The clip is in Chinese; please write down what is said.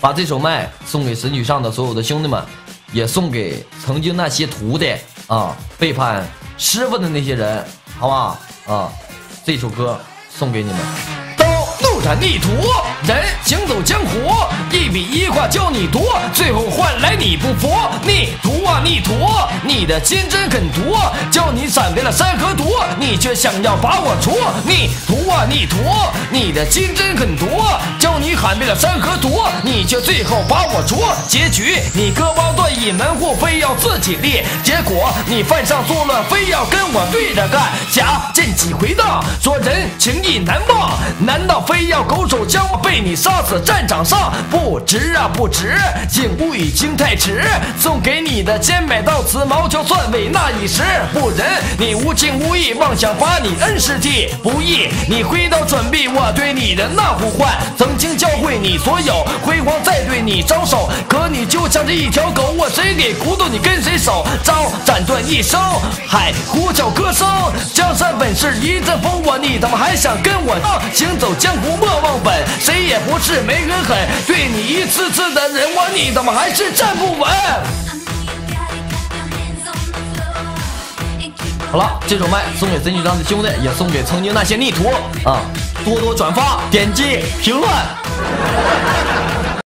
把这首麦送给神曲上的所有的兄弟们，也送给曾经那些徒弟啊，背叛师傅的那些人，好不好？啊，这首歌送给你们。刀怒斩逆徒，人行走江湖，一笔一画教你读，最后换来你不服。逆徒，的金针狠毒，教你斩遍了山河图，你却想要把我除。你图啊你图，你的金针狠毒，教你喊遍了山河图，你却最后把我除。结局你割包断义门户，非要自己立，结果你犯上作乱，非要跟我对着干。假见几回荡，说人情义难忘，难道非？要狗手将被你杀死战场上，不值啊不值，景物已经太迟。送给你的千百道词，毛就算为那一时。不仁，你无情无义，妄想把你恩师替不义。你挥刀转臂，我对你的那呼唤，曾经教会你所有辉煌，再对你招手。可你就像这一条狗，我谁给骨头你跟谁走？招斩断一生，海呼叫歌声，江山本是一阵风，我你他妈还想跟我行走江湖？莫忘本，谁也不是没人狠。对你一次次的忍，我你怎么还是站不稳？好了，这首麦送给曾局长的兄弟，也送给曾经那些逆徒啊！多多转发，点击评论。